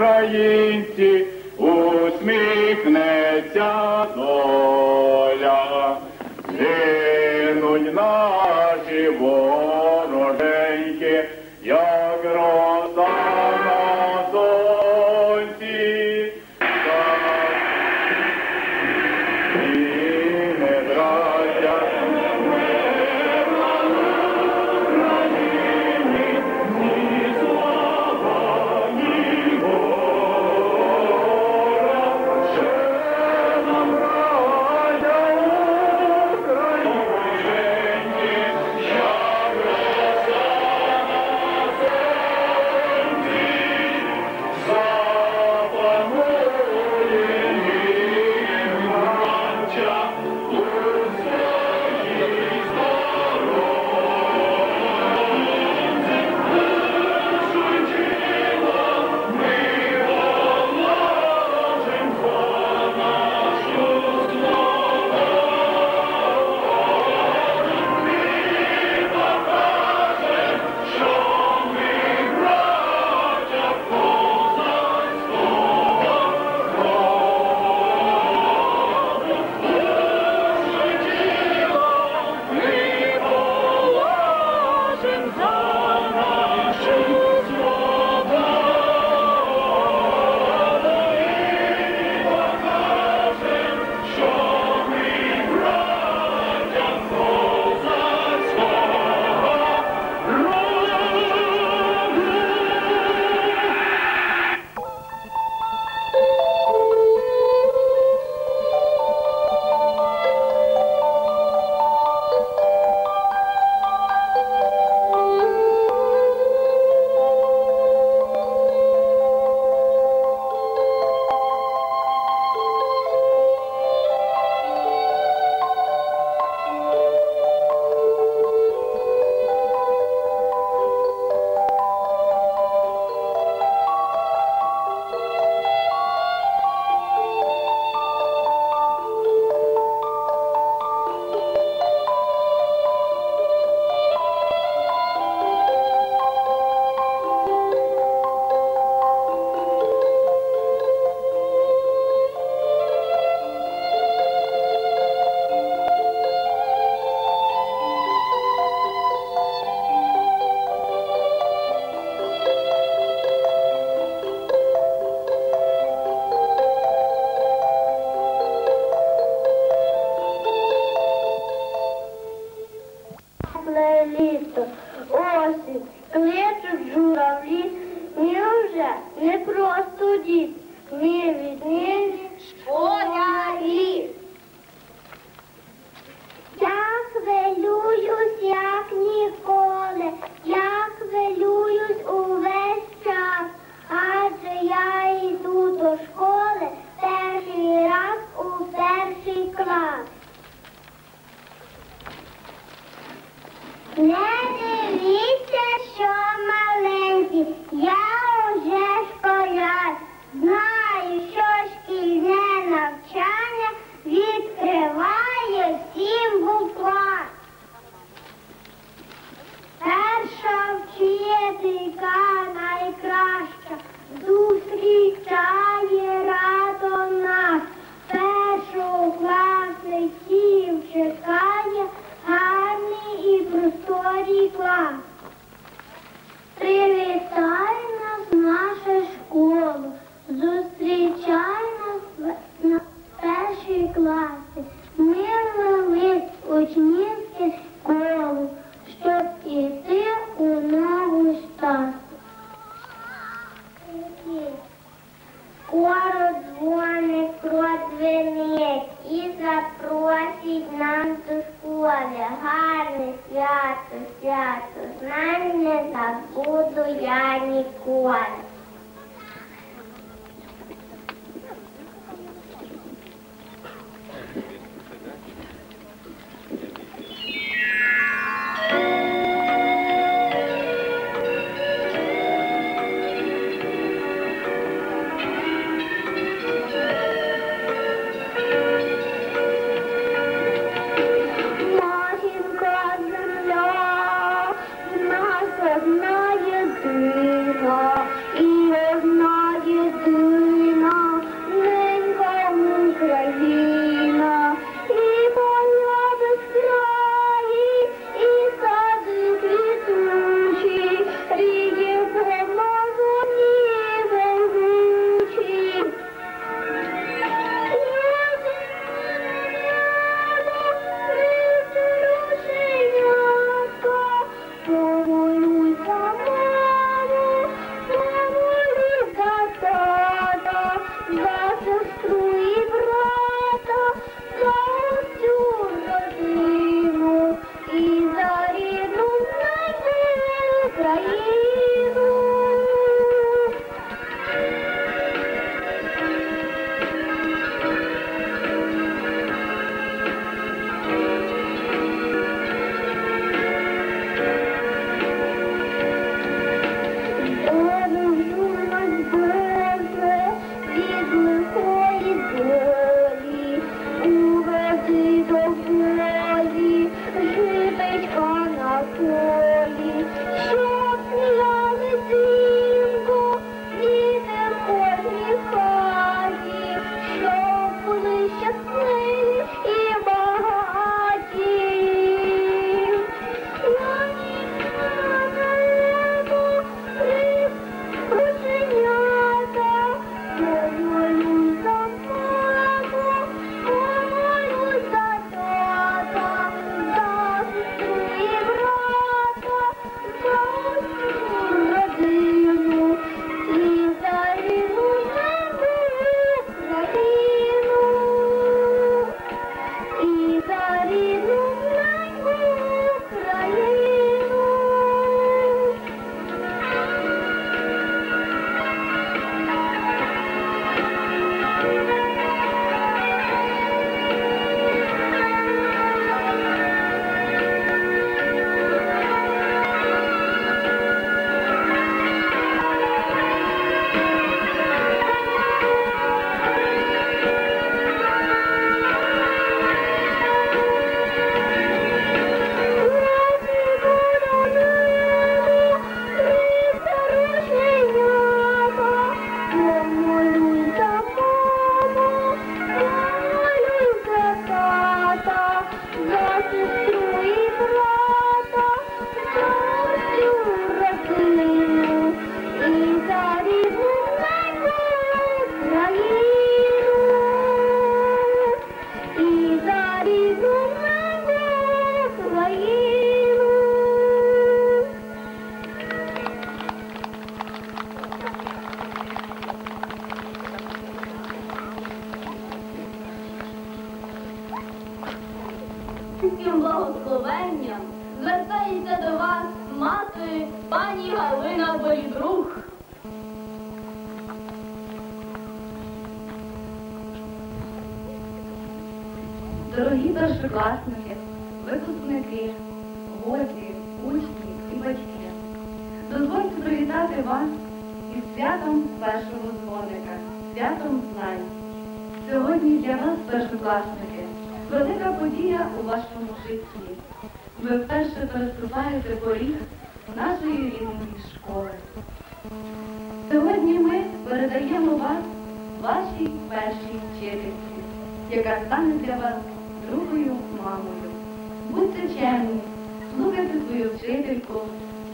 Israel.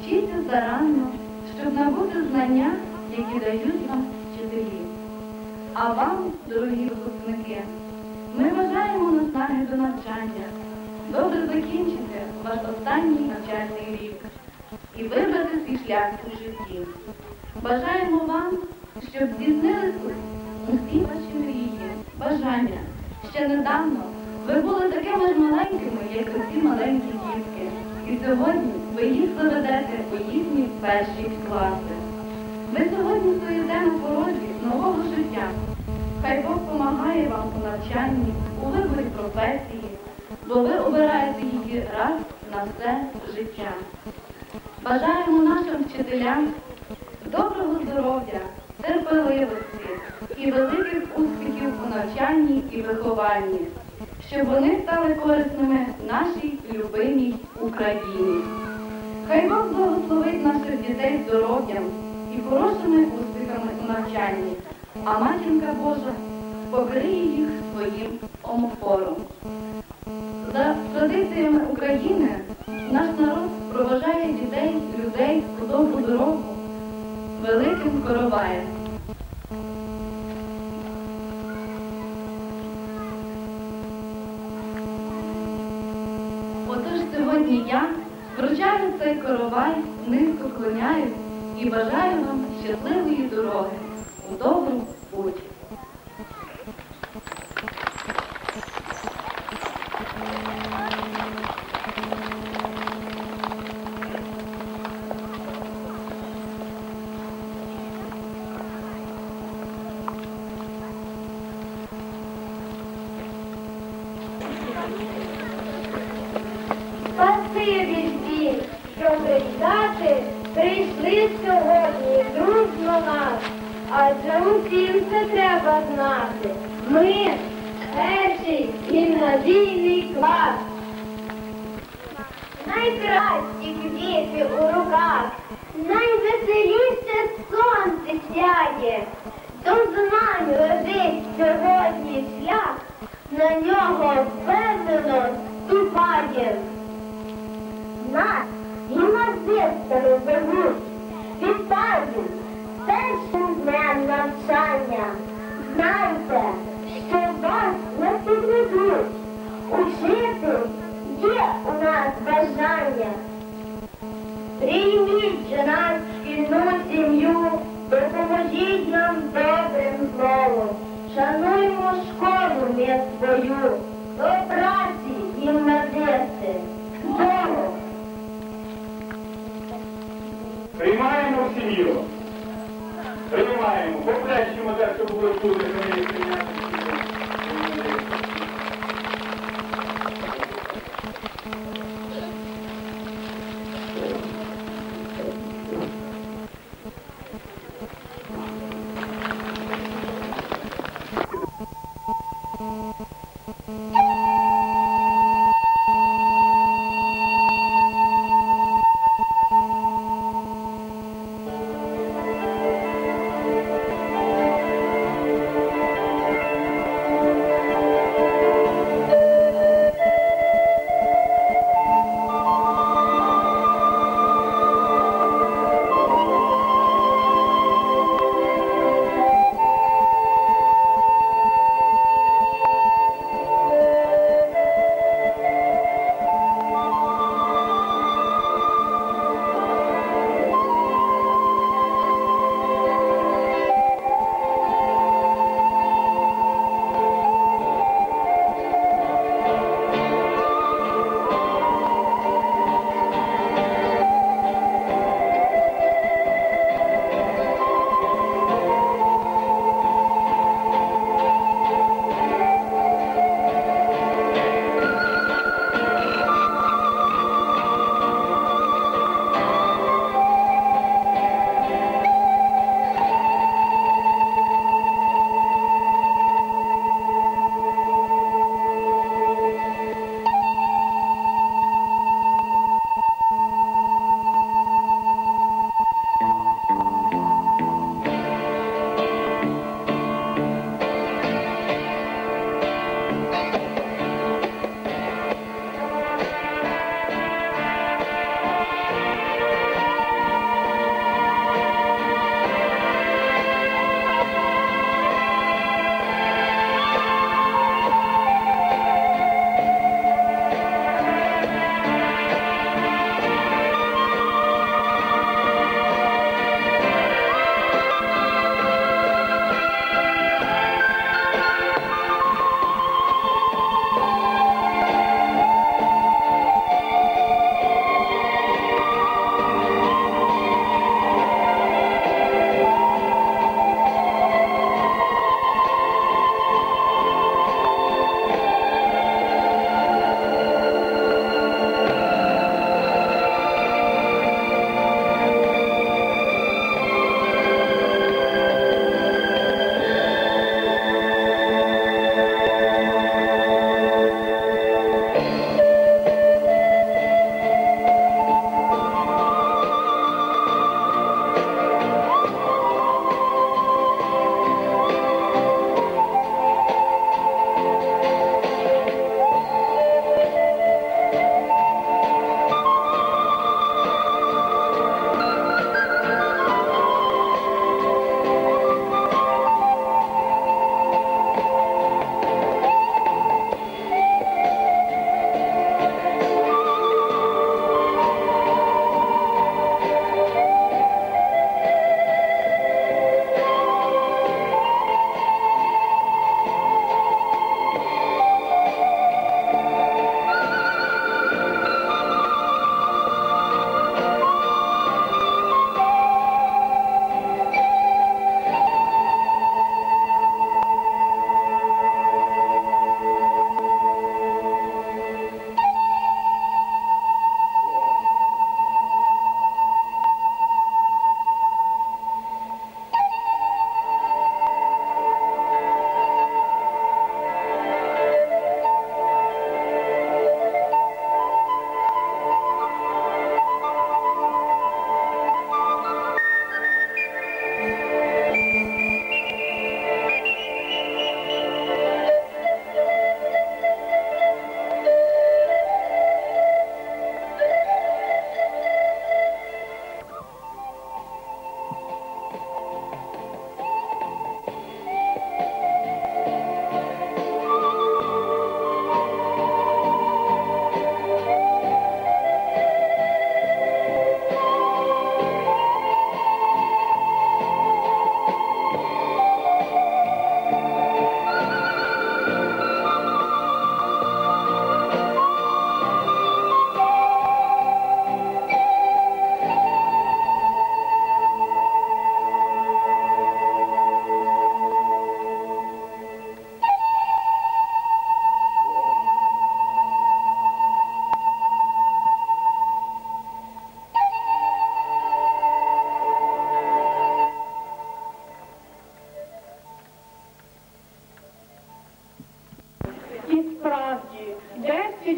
Вчіться старанно, щоб набути знання, які дають вам вчителі. А вам, дорогі випускники, ми бажаємо наснаги до навчання, добре закінчити ваш останній навчальний рік і вибрати свій шлях у житті. Бажаємо вам, щоб здійснились усі ваші мрії, бажання. Ще недавно ви були такими ж маленькими, як усі маленькі дітки. І сьогодні ви їх заведете у їхні перші класи. Ви сьогодні стоїте на порозі нового життя. Хай Бог допомагає вам у навчанні, у виборі професії, бо ви обираєте її раз на все життя. Бажаємо нашим вчителям доброго здоров'я, терпеливості і великих успіхів у навчанні і вихованні, щоб вони стали корисними нашій любимій Україні. Хай Бог благословить наших дітей здоров'ям і хорошими успіхами у навчанні, а матінка Божа покриє їх своїм омофором. За традиціями України наш народ проважає дітей, людей у добру дорогу великим короваєм. Отож сьогодні я вручаю цей коровай, низько клоняю і бажаю вам щасливої дороги у добру путь. Сьогодні. Адже усім це треба знати. Ми перший гімназійний клас. Найкращі квіти у руках, найвеселіше сонце сяє. До знань лежить сьогодні шлях, на нього впевнено ступає. Нас гімназистами зовуть. Вітаю першим днем навчання. Знайте, що вас не підведуть. Учитель є у нас бажання. Прийміть же нас спільну сім'ю, допоможіть нам добрим словом. Шануймо школу ми свою. До праці, гімназисти. Дому. Приймаємо сім'ю. Приймаємо. Поплещемо так, щоб було чути,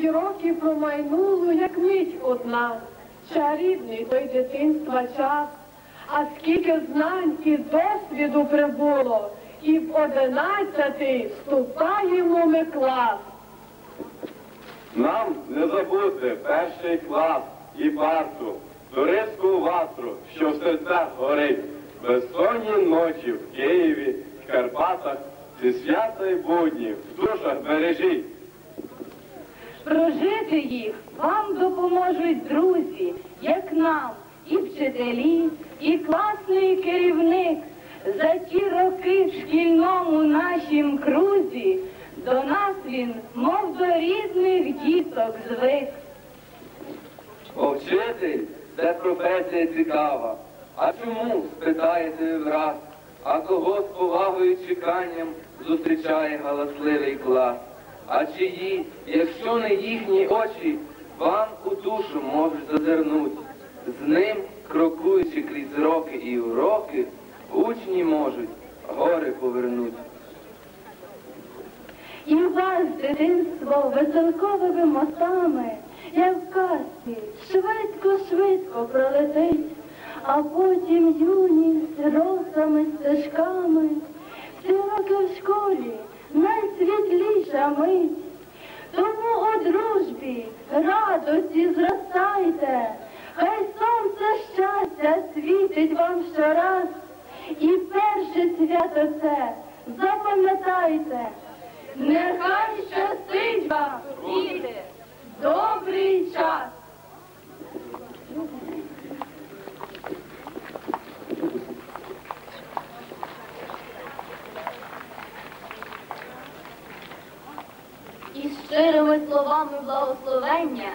Десять років промайнуло, як мить одна, чарівний той дитинства час, а скільки знань і досвіду прибуло, і в одинадцятий вступаємо ми клас. Нам не забути перший клас і парту, туристську ватру, що в серцях горить, безсонні ночі в Києві, в Карпатах, ці свята й будні в душах бережіть. Прожити їх вам допоможуть друзі, як нам, і вчителі, і класний керівник. За ті роки в шкільному нашім крузі до нас він, мов до рідних діток, звик. О, вчитель, це професія цікава. А чому, спитаєте враз, а кого з повагою і чеканням зустрічає галасливий клас? А чиї, якщо не їхні очі, вам у душу можуть зазирнуть? З ним, крокуючи крізь роки і уроки, учні можуть гори повернуть. І вас дитинство веселковими мостами, як в казці, швидко-швидко пролетить, а потім юність росами стежками, всі роки в школі найсвітліша мить. Тому у дружбі радості зростайте, хай сонце щастя світить вам щораз. І перше свято це запам'ятайте. Нехай щастить вам, діти, добрий час. І щирими словами благословення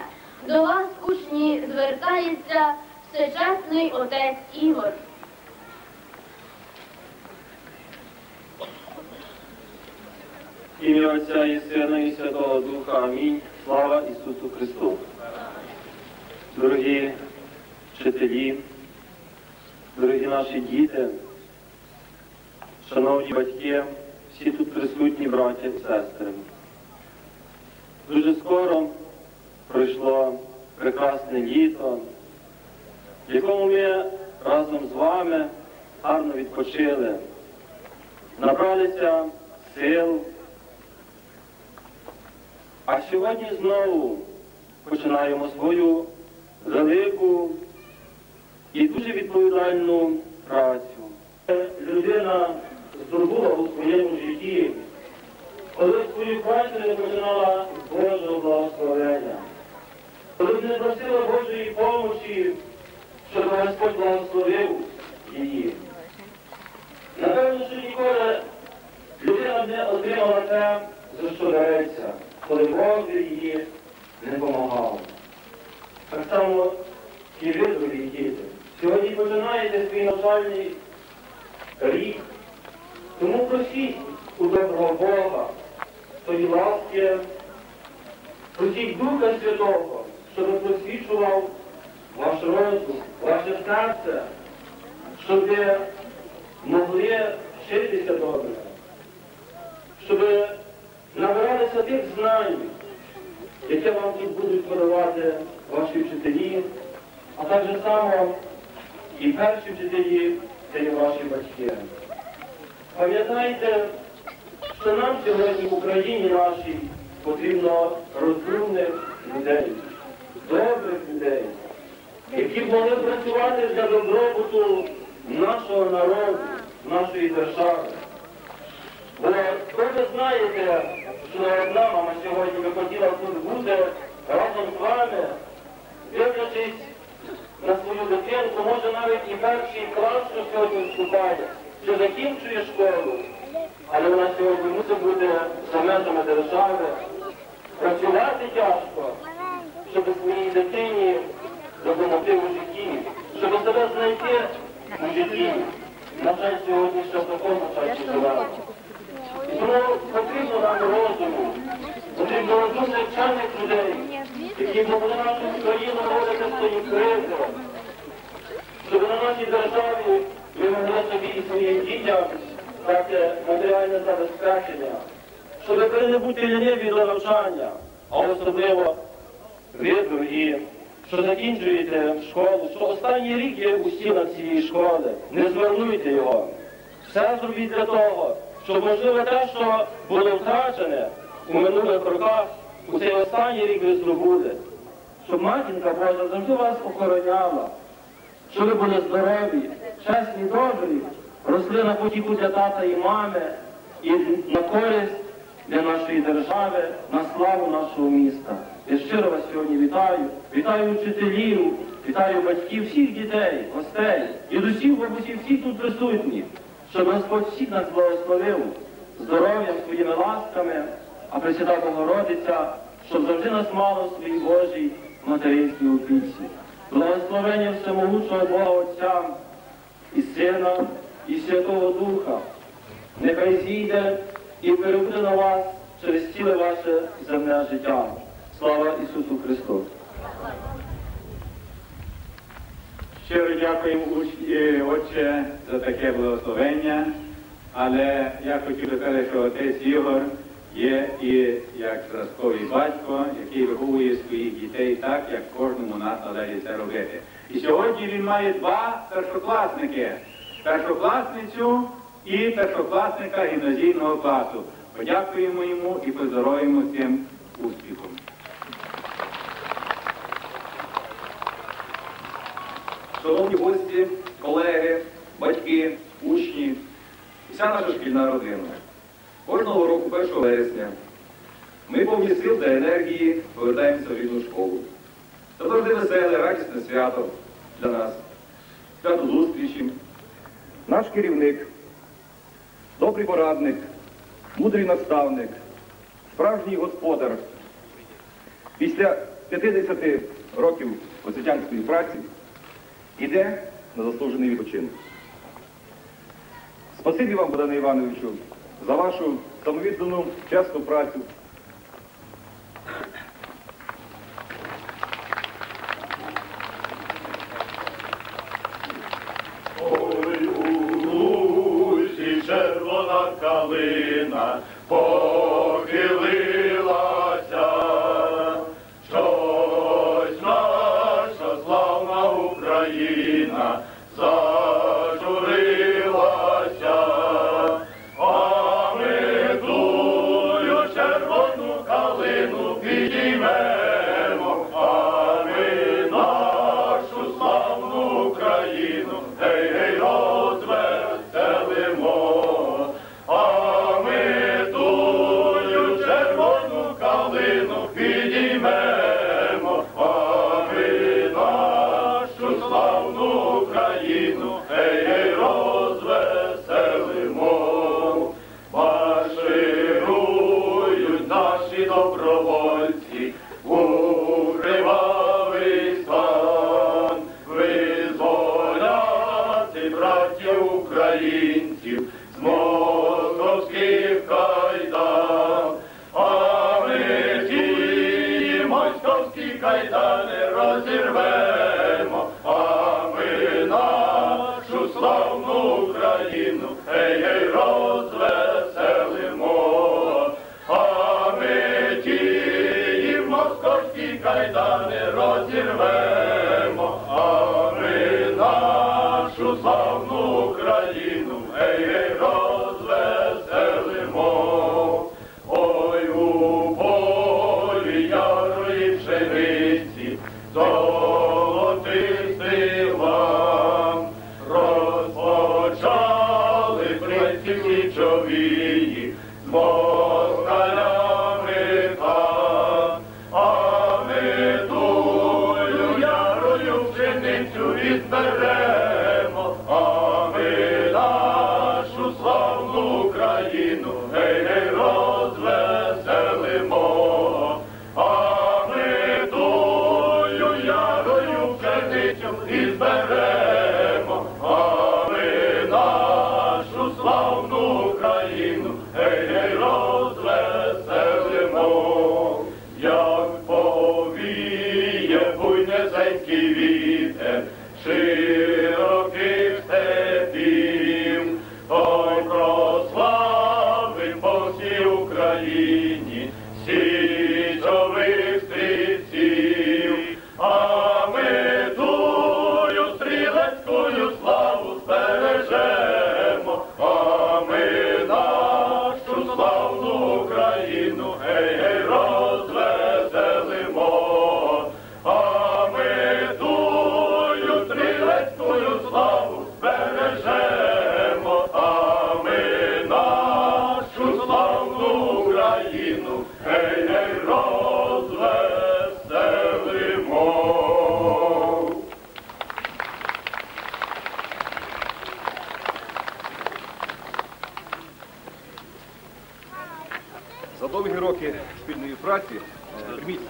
до вас, учні, звертається всечесний отець Ігор. Ім'я Отця і Сина і Святого Духа. Амінь. Слава Ісусу Христу. Дорогі вчителі, дорогі наші діти, шановні батьки, всі тут присутні браття і сестри. Дуже скоро пройшло прекрасне літо, в якому ми разом з вами гарно відпочили, набралися сил. А сьогодні знову починаємо свою велику і дуже відповідальну працю. Людина здобула у своєму житті, коли свою працю не починала з Божого благословення, коли не просила Божої помочі, щоб Господь благословив її. Напевно, що ніколи людина не отримала те, за що береться, коли Бог її не допомагав. Так само і ви, дорогі діти. Сьогодні починаєте свій навчальний рік. Тому просіть у доброго Бога, тої ласки, просіть Духа Святого, щоб просвічував ваш розум, ваше серце, щоб ви могли вчитися добре, щоб набиралися тих знань, які вам тут будуть подавати ваші вчителі, а так само і перші вчителі це є ваші батьки. Пам'ятайте, що нам сьогодні в Україні нашій потрібно розумних людей, добрих людей, які б могли працювати для добробуту нашого народу, нашої держави. Бо ви знаєте, що одна мама сьогодні би хотіла тут бути разом з вами, дивлячись на свою дитинку, може навіть і перший клас, що сьогодні вступає, що закінчує школу, але вона сьогодні мусить бути за межами держави, працювати тяжко, щоб своїй дитині допомогти у житті, щоб себе знайти у житті. На жаль, сьогодні ще в такому часі живемо. І Тому потрібно нам розуму, потрібно розумних вчених людей, які могли нашу країну з цієї кризи, щоб на нашій державі ми могли собі і своїм дітям дати матеріальне забезпечення, щоб ви не бути ліниві до навчання, а особливо ви, дорогі, що закінчуєте школу, що останній рік є у стінах цієї школи. Не звернуйте його. Все зробіть для того, щоб можливо те, що було втрачене у минулих роках, у цей останній рік ви здобули. Щоб матінка Божа завжди вас охороняла, щоб ви були здорові, чесні, добрі, росли на потіку для тата і мами і на користь для нашої держави, на славу нашого міста. Я щиро вас сьогодні вітаю. Вітаю вчителів, вітаю батьків, всіх дітей, гостей, дідусів, бабусів, всіх тут присутніх, щоб Господь всіх нас благословив здоров'ям, своїми ласками, а Пресвята Богородиця, щоб завжди нас мало своїй Божій материнській опіці. Благословення всемогучного Бога Отця і Сина, і Святого Духа. Нехай зійде і перебуде на вас через ціле ваше земне життя. Слава Ісусу Христу! Щиро дякуємо, е, Отче, за таке благословення. Але я хотів би сказати, що отець Ігор є і як зразковий батько, який виховує своїх дітей так, як кожному нас належить це робити. І сьогодні він має два першокласники: першокласницю і першокласника гімназійного класу. Подякуємо йому і поздоровуємо з цим успіхом. Шановні гості, колеги, батьки, учні, вся наша шкільна родина. Кожного року 1 вересня ми повні сил та енергії повертаємося в рідну школу. Це завжди веселе, радісне свято для нас, свято зустрічі. Наш керівник, добрий порадник, мудрий наставник, справжній господар. Після 50 років освітянської праці іде на заслужений відпочинок. Спасибі вам, Богдане Івановичу, за вашу самовіддану чесну працю.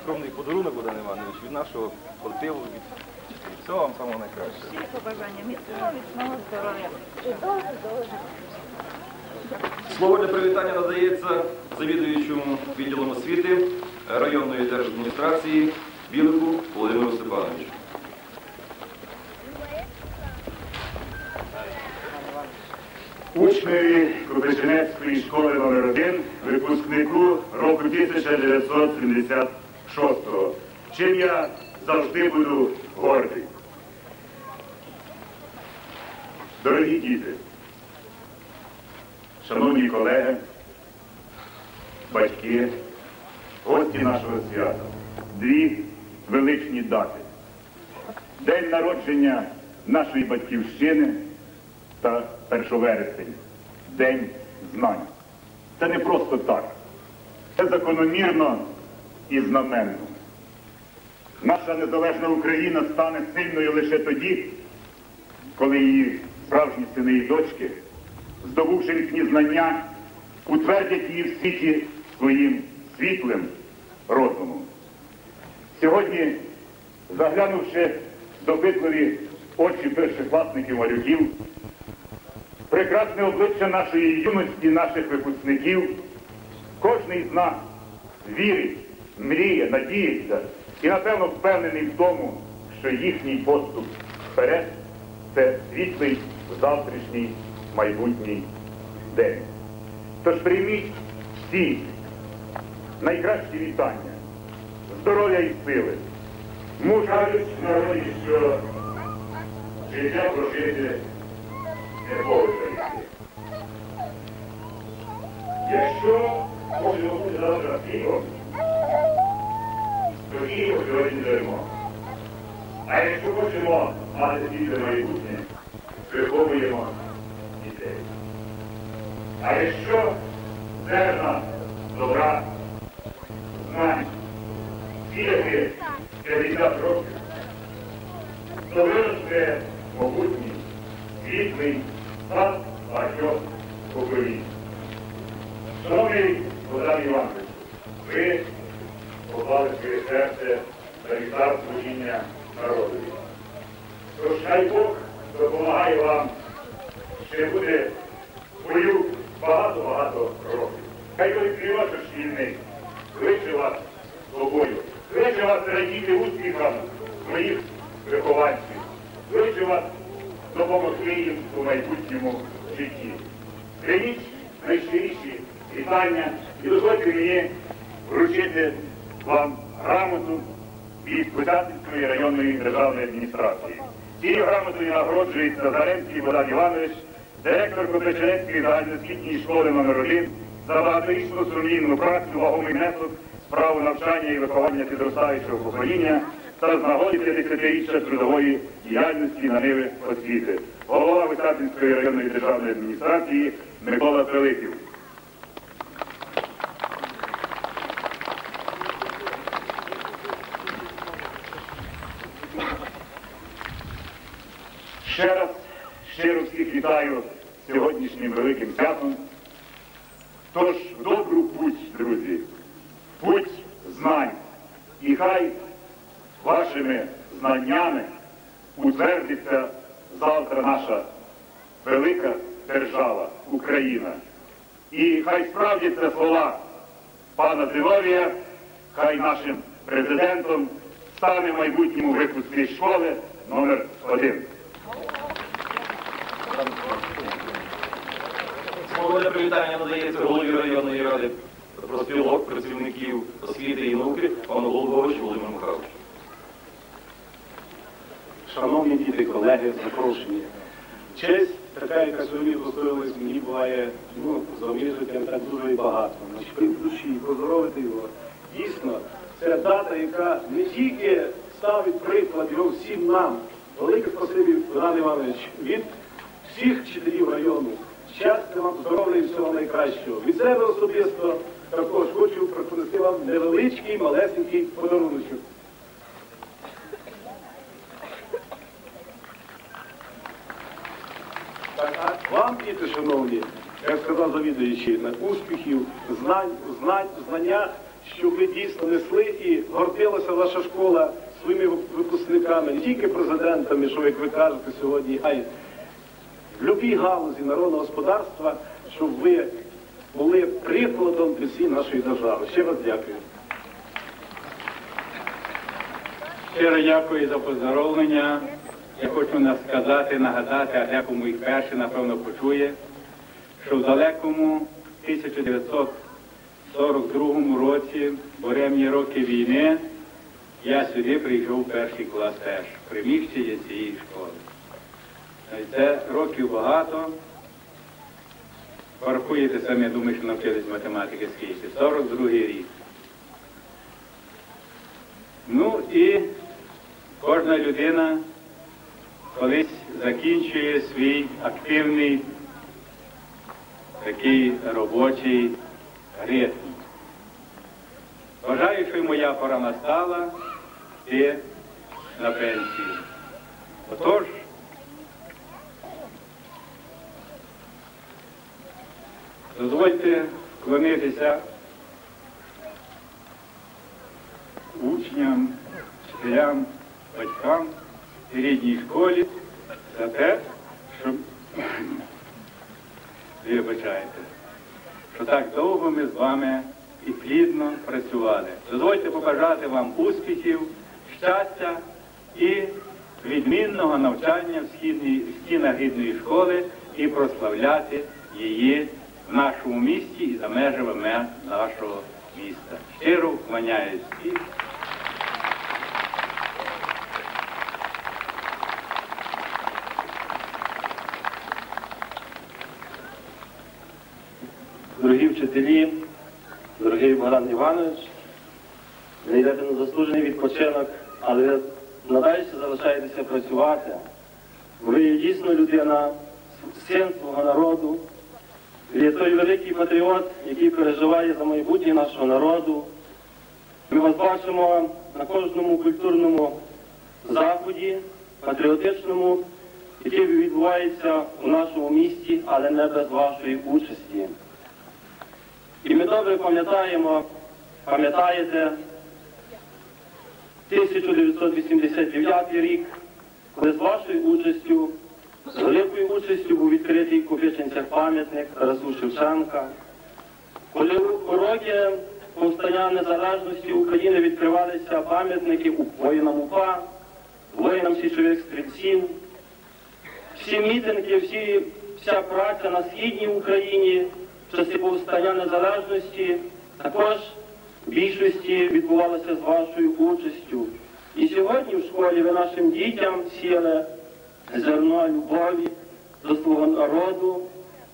Скромний подарунок, Богдан Іванович, від нашого колективу, від, всього вам самого найкращого. Всі побажання міцного, міцного здоров'я. І довго, довго. Слово для привітання надається завідуючому відділом освіти районної держадміністрації Білику Володимиру Степановичу. Учневі Купичинецької школи номер 1 випускнику року 1976-го, чим я завжди буду гордий. Дорогі діти, шановні колеги, батьки, гості нашого свята, дві величні дати. День народження нашої батьківщини та 1 вересень День знань. Це не просто так. Це закономірно і знаменно. Наша незалежна Україна стане сильною лише тоді, коли її справжні сини і дочки, здобувши їхні знання, утвердять її в світі своїм світлим розумом. Сьогодні, заглянувши в допитливі очі першокласників малюків, прекрасне обличчя нашої юності, наших випускників, кожний з нас вірить, мріє, надіється і, напевно, впевнений в тому, що їхній поступ вперед це світлий завтрашній майбутній день. Тож прийміть всі найкращі вітання, здоров'я і сили. Мужають народі, що життя прожити не поважається. Якщо можемо бути завтра Києвом, то Києву сьогодні даємо. А якщо хочемо мати світле майбутнє, виховуємо дітей. А якщо зерна добра, знань, сіяти 50 років, то виросте могутній, світлий став багатьох поколінь. Шановний Богдан Іванович, ви поклали своє серце на вітар служіння народові. Тож хай Бог допомагає вам ще буде бою багато-багато років. Хай той ваш шкільний кличе вас до бою, кличе вас радіти успіхам своїх вихованців, кличе вас допомогти їм у майбутньому житті. Прийміть найщиріші вітання і дозвольте мені вручити вам грамоту від Кутятинської районної державної адміністрації. Цією грамотою нагороджується Заремський Богдан Іванович, директор Копечерецької загальноосвітньої школи номер 1 за багаторічну сумлінну працю, вагомий внесок, справу навчання і виховання підростаючого покоління та з нагоди 50-річчя трудової діяльності на ниви освіти. Голова Висадинської районної державної адміністрації Микола Пилипів. Ще раз щиро всіх вітаю сьогоднішнім великим святом. Тож в добру путь, друзі, путь знань. І хай вашими знаннями утвердиться завтра наша велика держава Україна. І хай справдяться слова пана Зиновія, хай нашим президентом стане в майбутньому випускник школи номер 1 Слово привітання надається голові районної ради проспілок, працівників освіти і науки пану Голубовичу Володимиру Михайловичу. Шановні діти, колеги, запрошені. Честь така, яка сьогодні достоїлась, мені буває ну, за життям так дуже і багато. Значить, душі, поздоровити його. Дійсно, це дата, яка не тільки ставить приклад його всім нам. Велике спасибі, Богдан Іванович, від всіх вчителів району. Щастя вам, здоров'я і всього найкращого. Від себе особисто також хочу принести вам невеличкий, малесенький подарунок. а вам, діти, шановні, як сказав завідуючий, на успіхів, знань, знань, знання, щоб ви дійсно несли і гордилася ваша школа своїми випускниками, не тільки президентами, що як ви кажете сьогодні, а й будь-якій галузі народного господарства, щоб ви були прикладом для всієї нашої держави. Ще раз дякую. Щиро дякую за поздоровлення. Я хочу нас сказати, нагадати, а декому їх перше, напевно, почує, що в далекому 1942 році, буремні роки війни, я сюди прийшов у перший клас теж, приміщення цієї школи. І Це років багато. Порахуєте самі, думаю, що навчились математики скільки. 42 рік. Ну і кожна людина колись закінчує свій активний такий робочий ритм. Вважаю, що й моя пора настала йти на пенсію. Отож, дозвольте вклонитися учням, вчителям, батькам і рідній школі за те, що ви вибачаєте, що так довго ми з вами і плідно працювали. Дозвольте побажати вам успіхів, щастя і відмінного навчання в східній- в стінах рідної школи і прославляти її в нашому місті і за межами нашого міста. Щиро вклоняюсь всіх. Дорогі вчителі, дорогий Богдан Іванович, ви йдете на заслужений відпочинок, але ви надалі залишаєтеся працювати. Ви дійсно людина, син свого народу, є той великий патріот, який переживає за майбутнє нашого народу. Ми вас бачимо на кожному культурному заході, патріотичному, який відбувається у нашому місті, але не без вашої участі. І ми добре пам'ятаємо, пам'ятаєте 1989 рік, коли з вашою участю, з великою участю був відкритий в Копичинцях пам'ятник Тарасу Шевченка, коли у роки повстання незалежності України відкривалися пам'ятники воїнам УПА, воїнам січових стрільців, всі мітинги, всі, вся праця на східній Україні в часи повстання незалежності також в більшості відбувалося з вашою участю. І сьогодні в школі ви нашим дітям сіяли зерно любові до свого народу,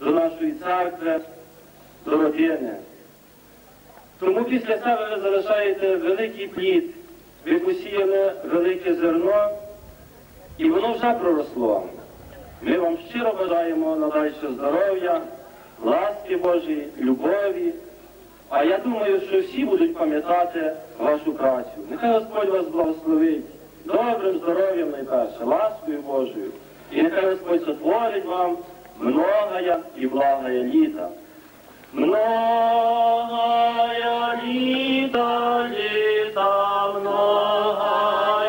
до нашої церкви, до родини. Тому після себе ви залишаєте великий плід, ви посіяли велике зерно, і воно вже проросло. Ми вам щиро бажаємо надальше здоров'я, ласки Божої, любові. А я думаю, що всі будуть пам'ятати вашу працю. Нехай Господь вас благословить добрим здоров'ям найперше, ласкою Божою. І нехай Господь сотворить вам многая і благая літа. Многоя літа, літа, многая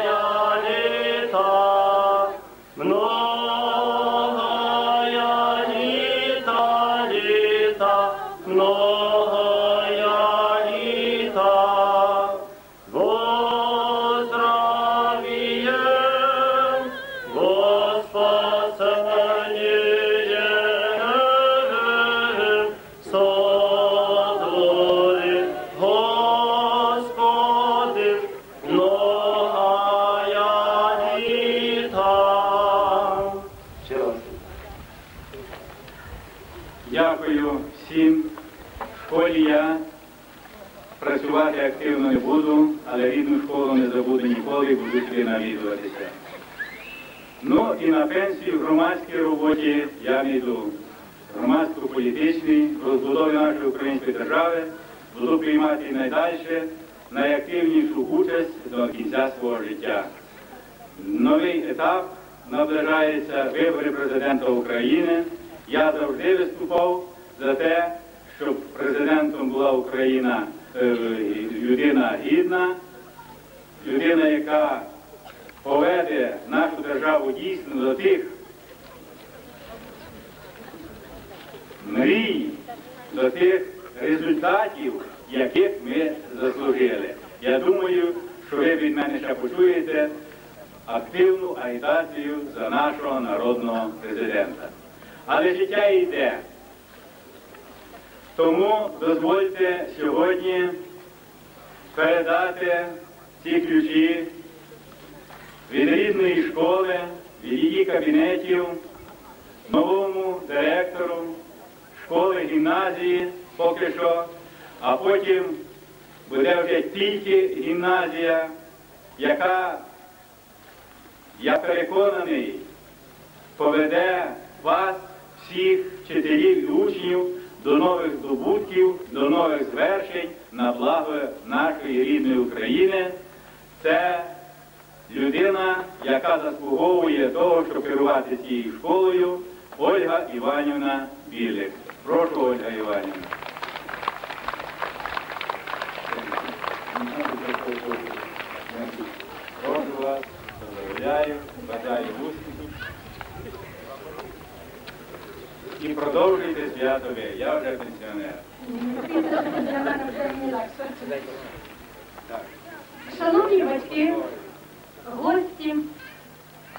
забуду ніколи, буду сюди навідуватися. Ну і на пенсію в громадській роботі я не. Громадсько-політичній розбудові нашої української держави буду приймати найдальше найактивнішу участь до кінця свого життя. Новий етап наближаються вибори президента України, я завжди виступав за те, щоб президентом була Україна е, людина гідна, людина, яка поведе нашу державу дійсно до тих мрій, до тих результатів, яких ми заслужили. Я думаю, що ви від мене ще почуєте активну агітацію за нашого народного президента. Але життя йде. Тому дозвольте сьогодні передати ці ключі від рідної школи, від її кабінетів, новому директору школи, гімназії поки що, а потім буде вже тільки гімназія, яка, я переконаний, поведе вас, всіх вчителів і учнів, до нових здобутків, до нових звершень на благо нашої рідної України. Це людина, яка заслуговує того, щоб керувати цією школою, Ольга Іванівна Білик. Прошу, Ольга Іванівна. Прошу вас, поздравляю, бажаю успіхів. І продовжуйте свято ви. Я вже пенсіонер. Так. Шановні батьки, гості,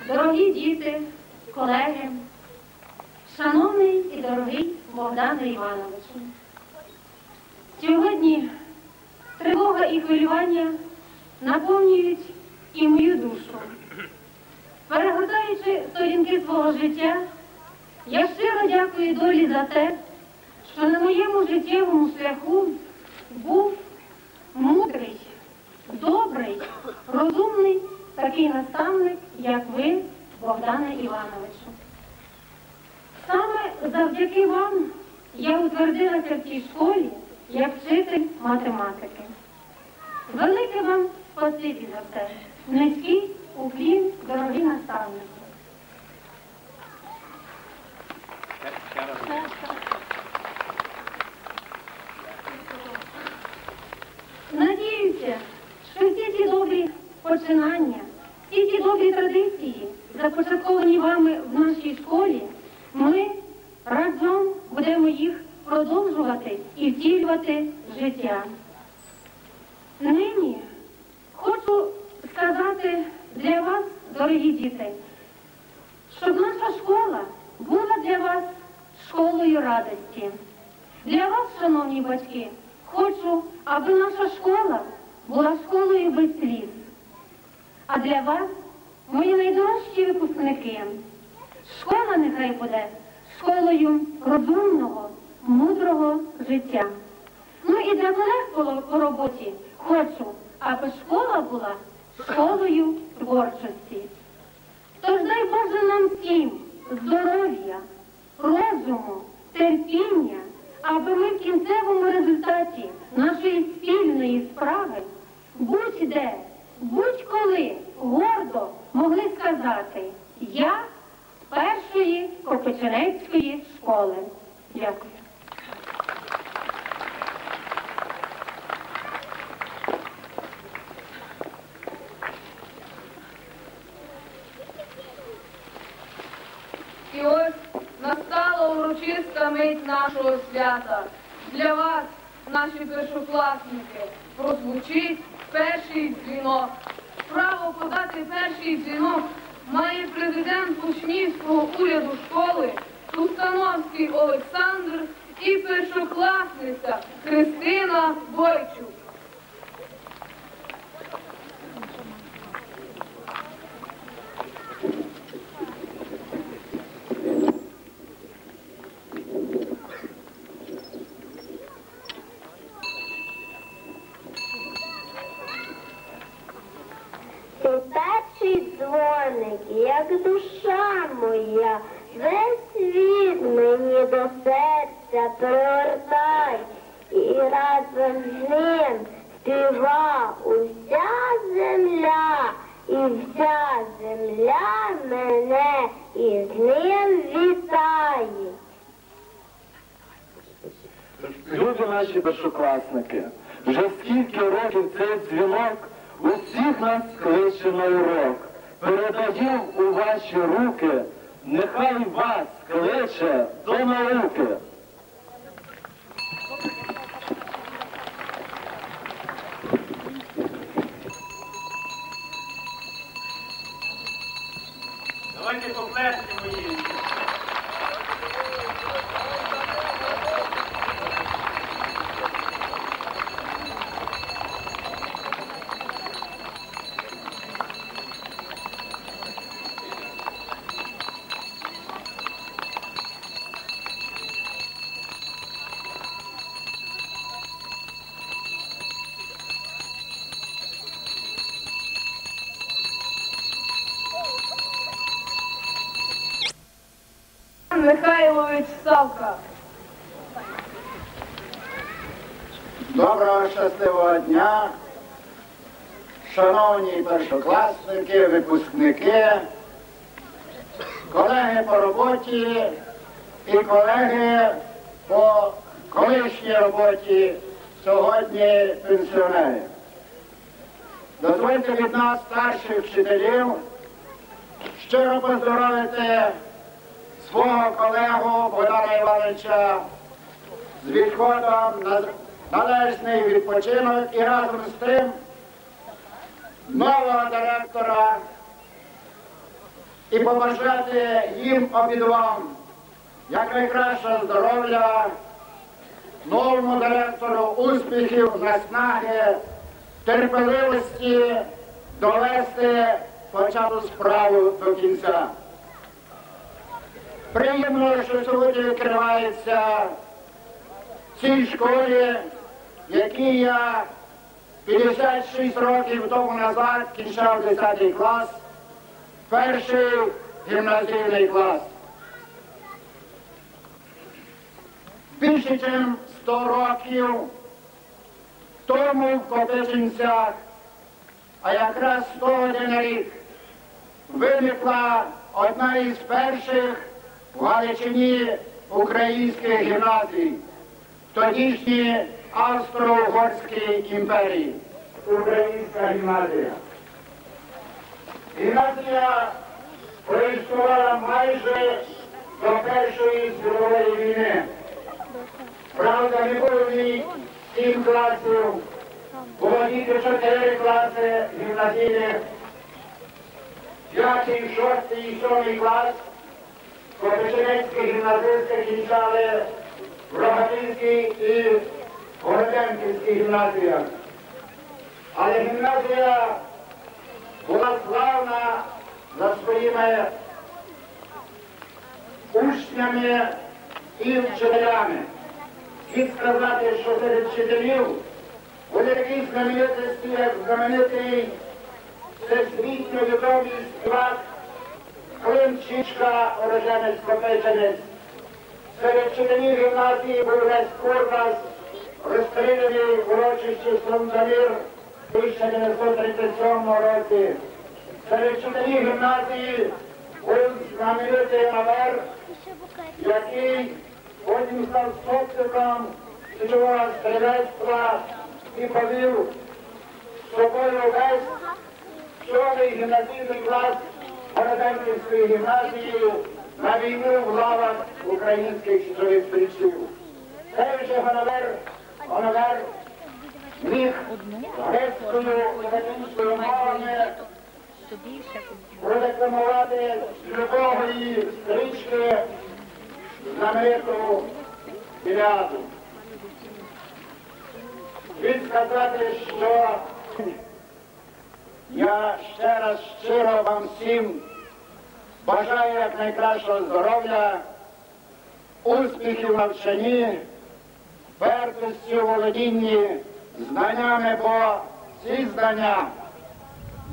дорогі діти, колеги, шановний і дорогий Богдане Івановичу. Сьогодні тривога і хвилювання наповнюють і мою душу. Перегортаючи сторінки свого життя, я щиро дякую долі за те, що на моєму життєвому шляху був мудрий, добрий, розумний такий наставник, як ви, Богдане Івановичу. Саме завдяки вам я утвердилася в цій школі як вчитель математики. Велике вам спасибі за це. Низький уклін, дорогі наставники. Надіюся, що всі ці добрі починання, всі ці добрі традиції, започатковані вами в нашій школі, ми разом будемо їх продовжувати і втілювати в життя. Нині хочу сказати для вас, дорогі діти, щоб наша школа була для вас школою радості. Для вас, шановні батьки, хочу, аби наша школа була школою без сліз. А для вас, мої найдорожчі випускники, школа нехай буде школою розумного, мудрого життя. Ну і для колег по, роботі хочу, аби школа була школою творчості. Тож дай Боже нам всім здоров'я, розуму, терпіння, аби ми в кінцевому результаті нашої спільної справи будь-де, будь-коли гордо могли сказати Я з першої Копичинецької школи. Дякую. І ось настала урочиста мить нашого свята. Для вас, наші першокласники, прозвучить перший дзвінок. Право подати перший дзвінок має президент учнівського уряду школи Тустановський Олександр і першокласниця Христина Бойчук. Ти перший дзвоник, як душа моя, весь світ мені до серця привертай, і разом з ним співа уся земля, і вся земля мене із ним вітає. Любі наші першокласники, вже скільки років цей дзвінок усіх нас кличе на урок. Передаю у ваші руки, нехай вас кличе до науки. Давайте поплескаємо її. Михайлович Савка. Доброго щасливого дня, шановні першокласники, випускники, колеги по роботі і колеги по колишній роботі сьогодні пенсіонери. Дозвольте від нас, старших вчителів, щиро поздоровити свого колегу Богдана Івановича з відходом на належний відпочинок і разом з тим нового директора і побажати їм обидвом якнайкращого здоров'я, новому директору успіхів, наснаги, терпеливості довести почату справу до кінця. Приємно, що сьогодні відкривається в цій школі, якій я 56 років тому назад кінчав 10 клас, перший гімназійний клас. Більше ніж 100 років тому в Копичинцях, а якраз 101 рік, виникла одна із перших в Галичині українських гімназій, тодішній Австро-Угорській імперії. Українська гімназія. Гімназія проіснувала майже до Першої світової війни. Правда, не було в ній сім класів, було тільки чотири класи гімназійних, п'ятий, шостий і сьомий клас Копичинецькі гімназисти кінчали в Рогатинській і Городенківській гімназіях. Але гімназія була славна за своїми учнями і вчителями. Слід сказати, що серед вчителів були такі знаменитості, як знаменитий всесвітньо відомий співак Климчичка, уроженець Копичинець. Серед вчителів гімназії був весь Курбас, розстріляний в урочищі Слонзавір у 1937 році. Серед вчителів гімназії був знаменитий Авер, який потім став собственником січового стрілецтва і повів з собою весь сьомий гімназійний клас Городенківської гімназії на війну в лавах українських січових стрільців. Цей же Гоновер, Гоновер міг грецькою і латинською мовами продекламувати з любової стрічки знамениту Іліаду. Слід сказати, що я ще раз щиро вам всім бажаю якнайкращого здоров'я, успіхів навчанні, впертості у володінні знаннями, бо ці знання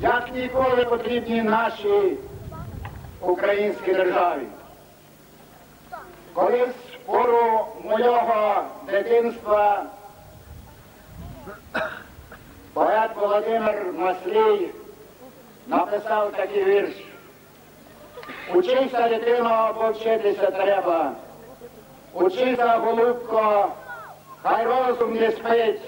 як ніколи потрібні нашій українській державі. Колись в пору мого дитинства поет Володимир Маслій написав такий вірш. Учися, дитино, бо вчитися треба. Учися, голубко, хай розум не спить,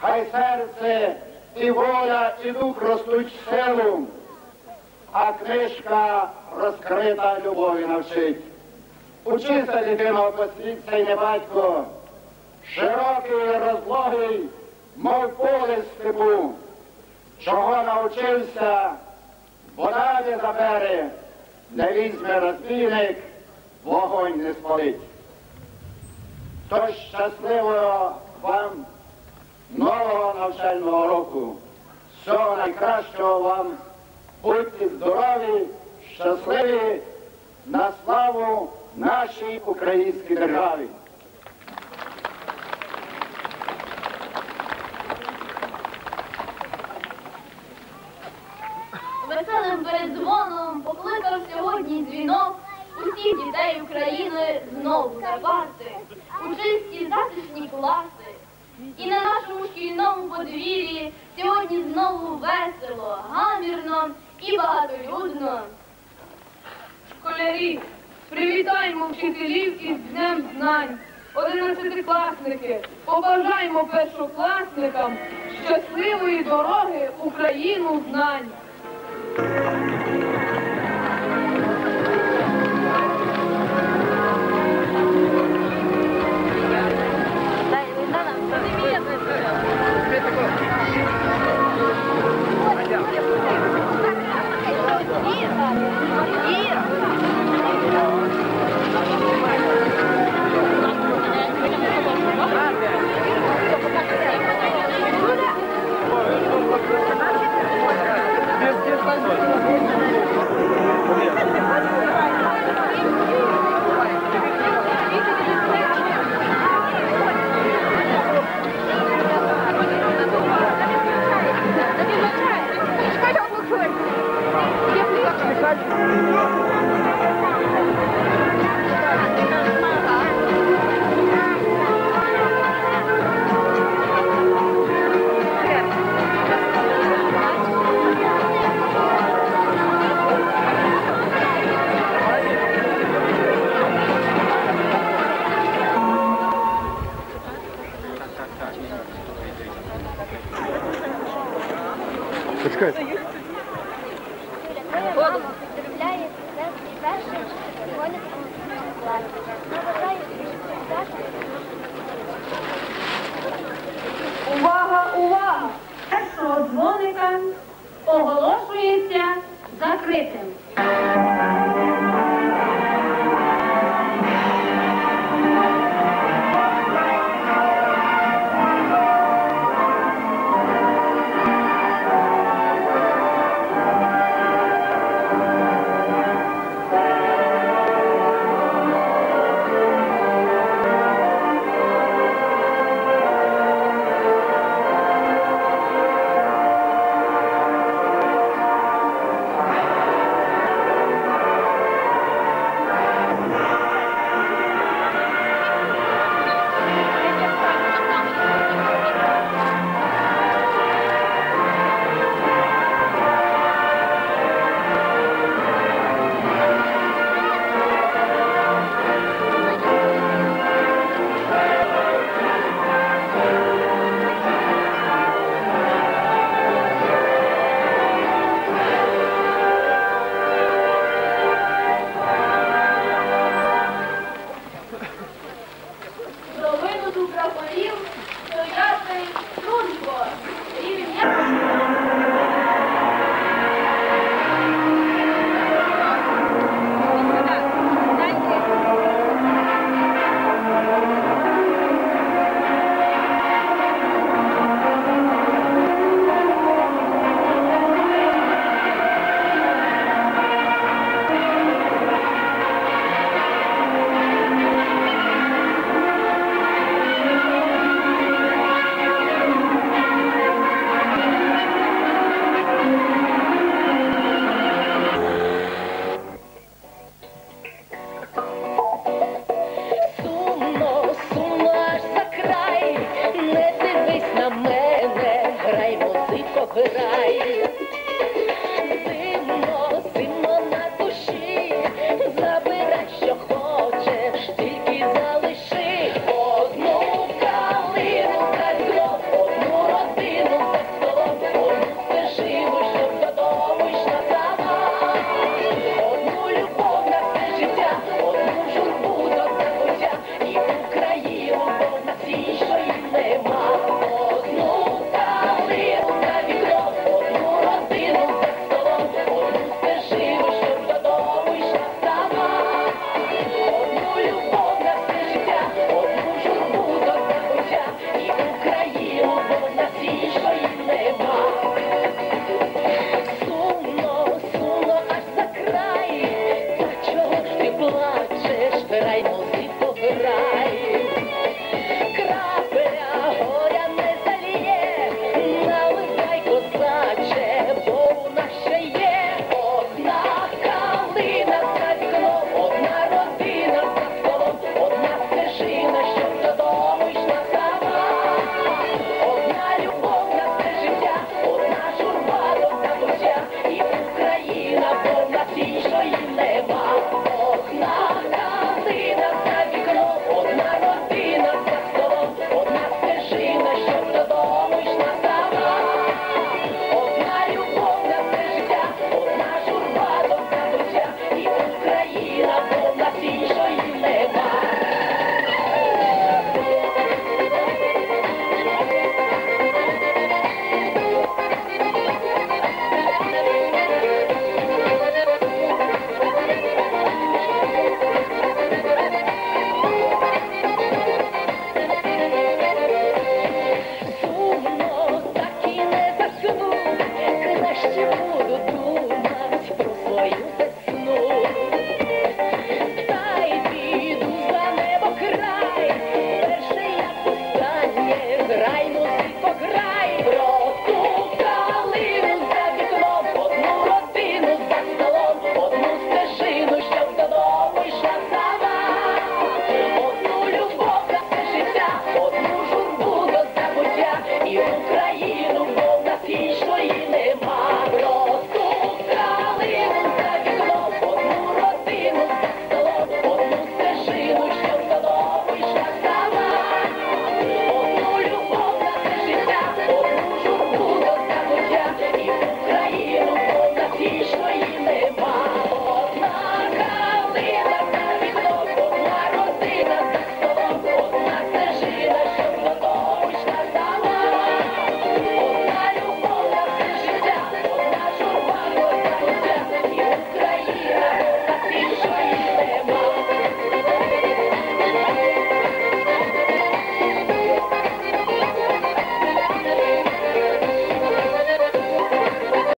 хай серце і воля, і дух ростуть силу, а книжка розкрита любові навчить. Учися, дитино, бо світ цей не батько, широкий, розлогий, мов поле степу, чого навчився, вода не забере, не візьме розбійник, вогонь не спалить. Тож щасливого вам нового навчального року. Всього найкращого вам. Будьте здорові, щасливі на славу нашій українській державі. Сьогодні дзвінок усіх дітей України знову Карпати у чисті затишні класи. І на нашому шкільному подвір'ї сьогодні знову весело, гамірно і багатолюдно. Школярі, привітаємо вчителів із Днем знань. Одинадцятикласники, побажаємо першокласникам щасливої дороги у країну знань. microfone